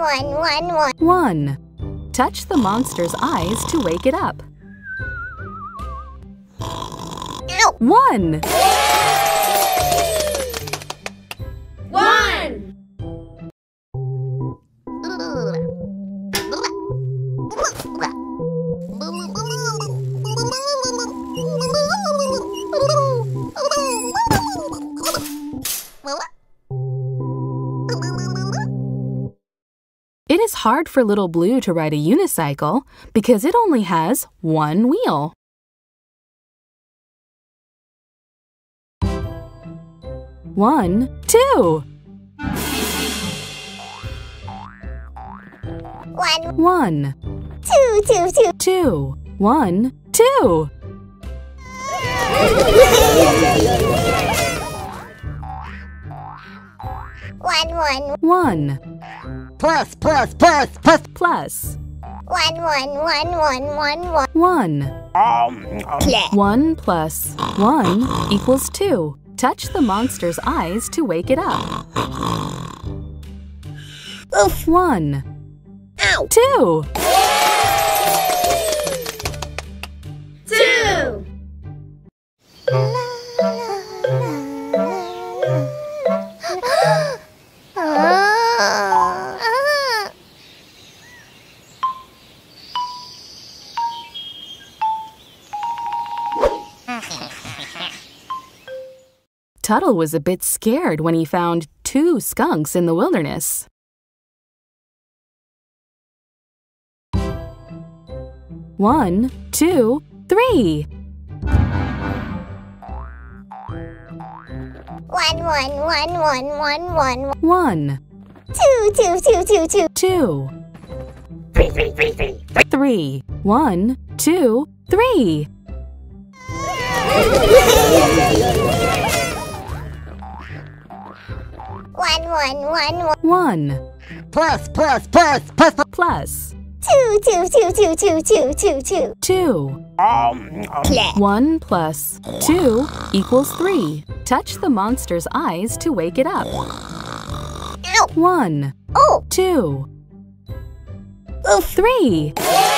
one, one, one. 1. Touch the monster's eyes to wake it up. Ow! 1. One. It is hard for little Blue to ride a unicycle because it only has one wheel. One, two. One, one, two, two, two. two, one, two. One, one, One, Plus, plus, plus, plus. plus, one, one, one, one, one, one. one. Um, One plus one equals two. Touch the monster's eyes to wake it up. Oof. One, Ow! two. Two. Tuttle was a bit scared when he found two skunks in the wilderness. One, two, three. One, one, one, one, one, one. One, Two, two, two, two, two. two, three, three, three, three. three. One, two, three. One, one, one, one. One, Plus, plus, plus, plus. plus Two, two, two, two, two, two, two, two. two. Um, One plus two equals three. Touch the monster's eyes to wake it up. Ow! One, Oh! two, Oof! three. Three.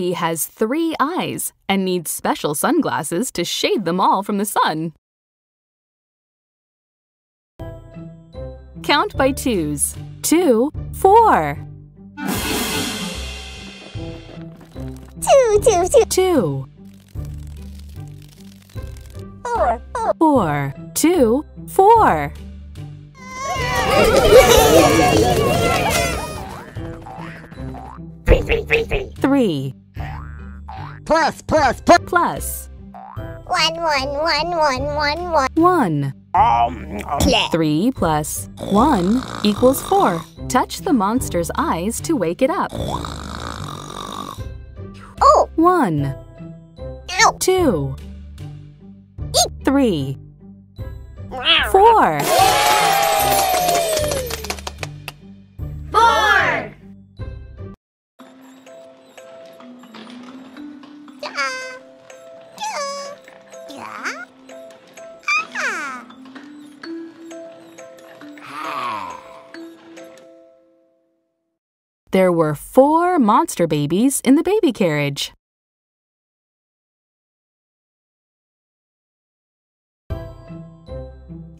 Abby has three eyes and needs special sunglasses to shade them all from the sun. Count by twos. Two, four, Two, two, two, two, four, four. four, two, four. three, three, three, three. Three Plus, plus, plus. plus One, one, one, one, one, one. one. Um, Three plus one equals four. Touch the monster's eyes to wake it up. Oh! One, Ow! two, three, four. Four. There were four monster babies in the baby carriage.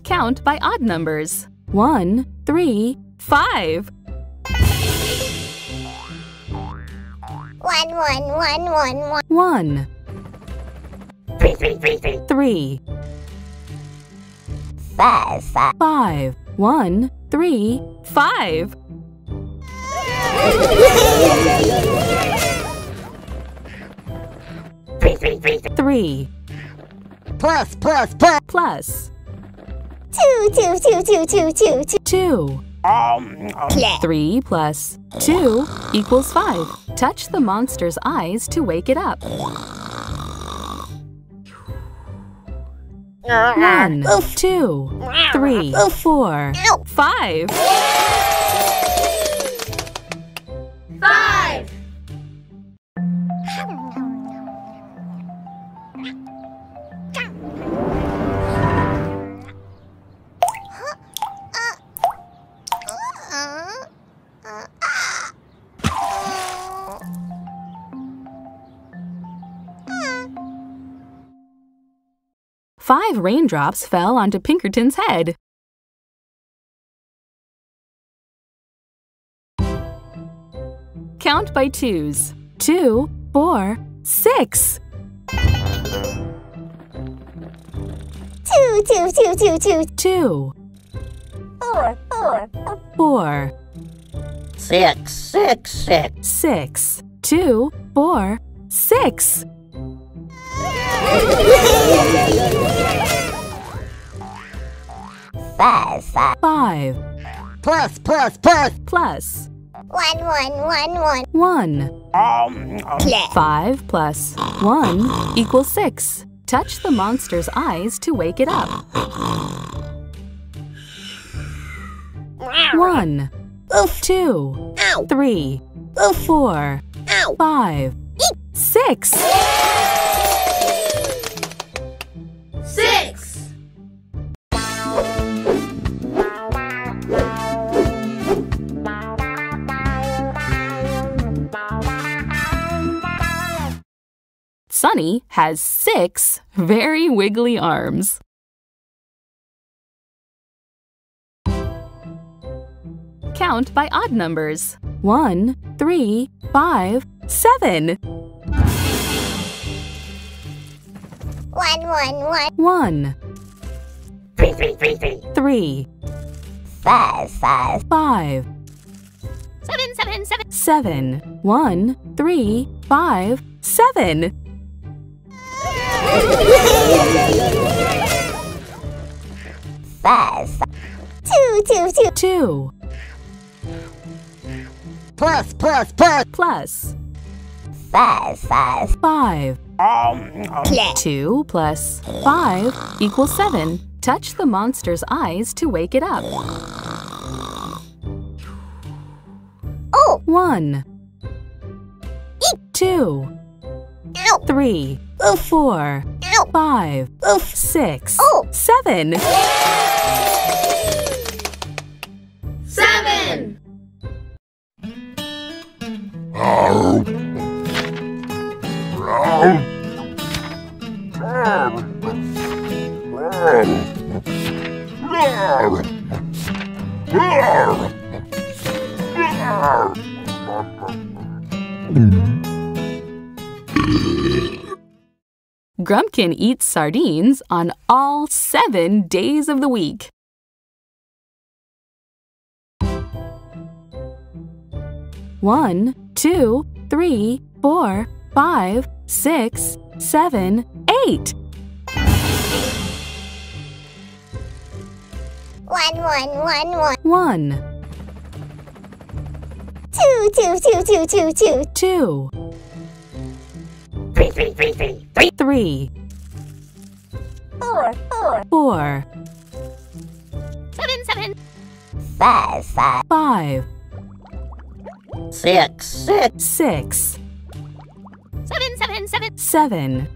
Count by odd numbers. One, three, five. One, one, one, one, one. One, three, three, three, three. three, Five, five. five. One, three, five. Three, three, three, three. Three Plus, plus, plus. plus Two, two, two, two, two, two, two. two. Um, Three plus two equals five. Touch the monster's eyes to wake it up. One, two, three, four, five. Five. Five raindrops fell onto Pinkerton's head. Count by twos. Two, four, six. Two, two, two, two, two, Two, four, four, four, Six, six, six. six. Two, four, six. Five, five. Five Plus, plus, plus. plus One, one, one, one. one. Um, um, Five plus one equals six. Touch the monster's eyes to wake it up. One, Oof. two, Ow, three, Oof. four, ow. five, six. Six. Sunny has six very wiggly arms. Count by odd numbers. One, three, five, seven. One, one, one. One, three, three, three, three. three, Five, five. five, Seven, seven, seven. seven. One, three, five, seven. Five. Two, two, two. Two Plus, plus, plus. plus Five, five. five. Um, um, Two plus five equals seven. Touch the monster's eyes to wake it up. Oh, One, two, ow, three, four, ow. five, Oof. six, Oh. seven. Seven. Grumpkin eats sardines on all seven days of the week. One, two, three, four, five, six, seven, eight. One, one, one, one. One, Two, two, two, two, two, two. two, three, three, three, three. Three. three, Four, four. four, Seven, seven. Five, five. five, Six, six. six, Seven, seven, seven. seven.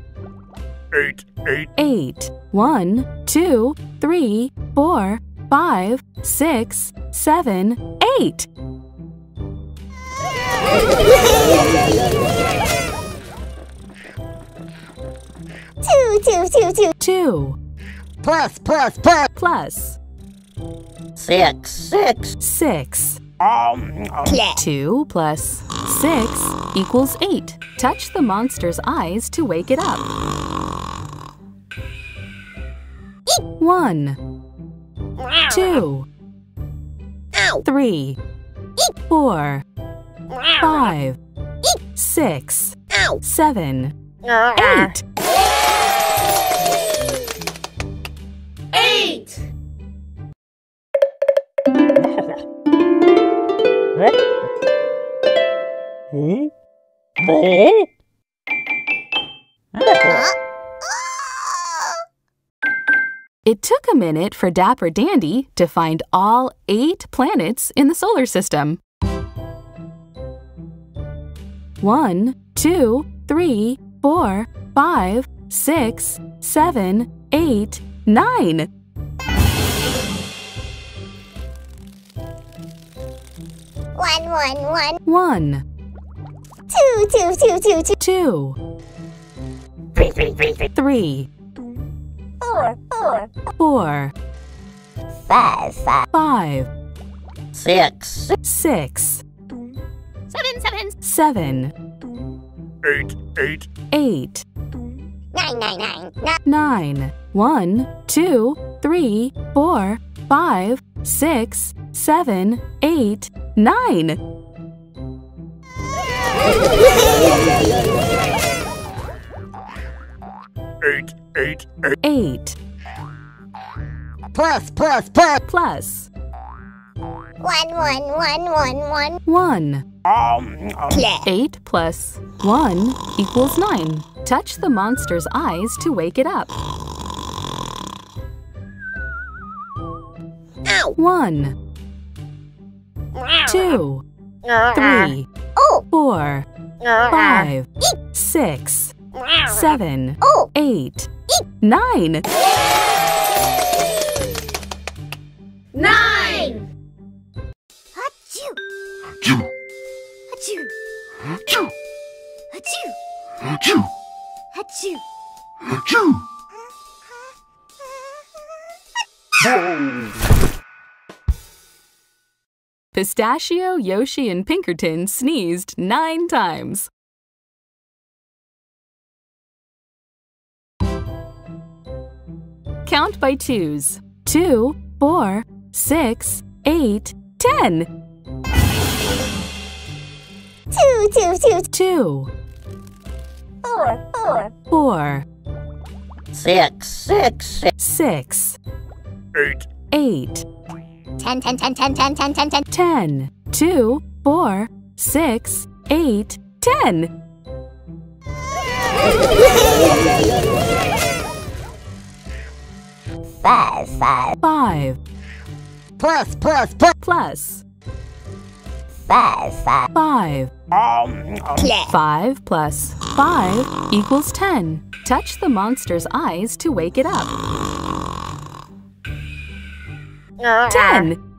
Eight, eight. eight. One, two, three, four, five, six, seven, eight. Two, two, two, two. Two Plus, plus, plus. plus Six, six. six. Um, um, Two plus six equals eight. Touch the monster's eyes to wake it up. One, two, Ow. three, four, five, six, Ow. seven, eight. Eight. It took a minute for Dapper Dandy to find all eight planets in the solar system. One, two, three, four, five, six, seven, eight, nine. One, one, one. One, Two, two, two, two, two. two, Three, three, three, three. three, Four, four. four, Five, five. five, Six. six, Seven, seven. seven, eight, eight, eight, Nine, nine, nine. Nine. nine. One, two, three, four, five, six, seven, eight, nine. Eight, eight, eight, Eight Plus, plus, plus. plus One, one, one, one, one. one. um, um, Eight plus one equals nine. Touch the monster's eyes to wake it up. Ow. One, two, three. Four, five, six, seven, eight, nine. Nine. Achoo. Achoo. Achoo. Achoo. Pistachio, Yoshi, and Pinkerton sneezed nine times. Count by twos. Two, four, six, eight, ten. Two, two, two. Two, Four, four. four, Six, six, six. six, eight, eight, Ten, ten, ten, ten, ten, ten, ten, ten. ten. Two, four, six, eight, ten. Five, five. Five Plus, plus, plus. plus Five, five. five. um, um, Five plus five equals ten. Touch the monster's eyes to wake it up. Ten.